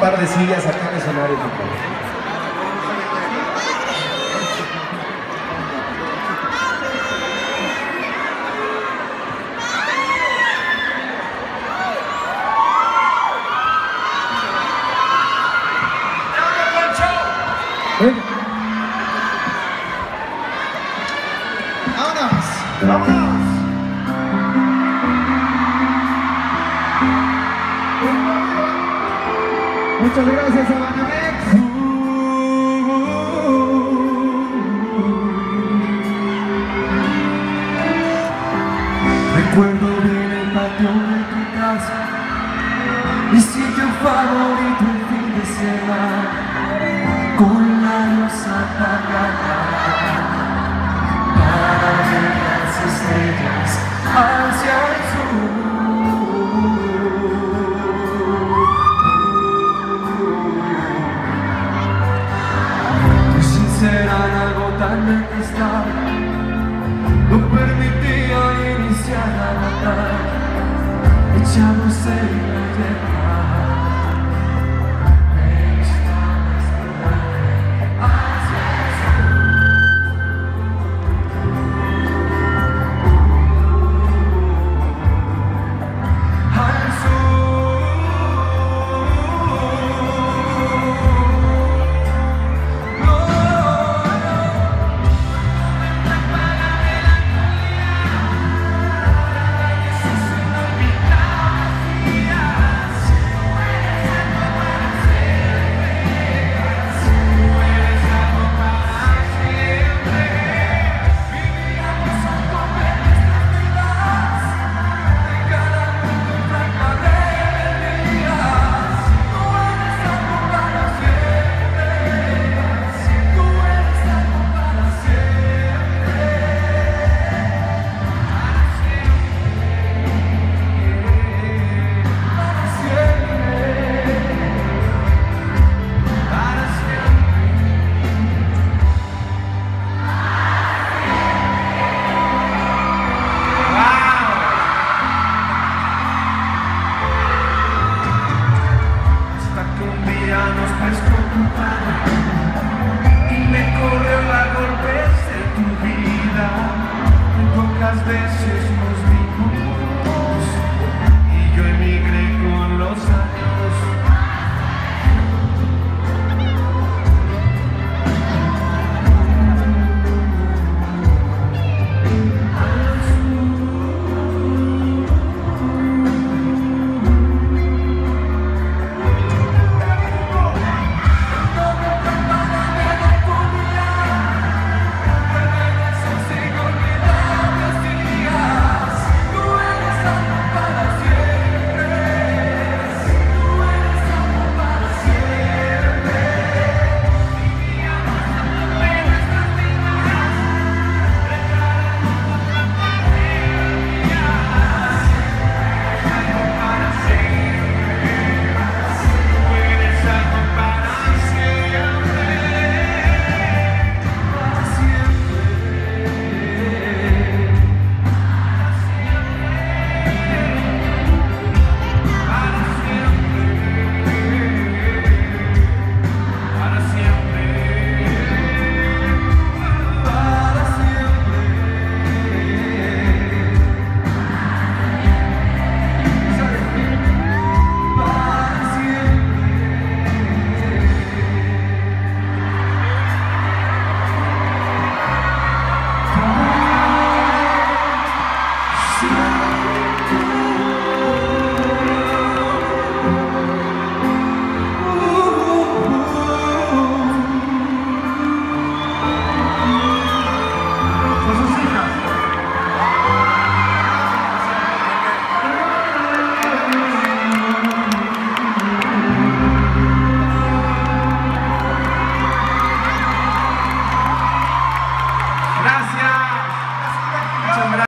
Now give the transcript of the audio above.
par de sillas acá en por favor. Venga. ¡Vámonos! ¡Vámonos! Muchas gracias a Banamex. Recuerdo bien el patio de tu casa, mi sitio favorito el fin de semana, con la luz apagada, para ver las estrellas hacia En algo tan cristal no permitía iniciar la batalla, echamos en la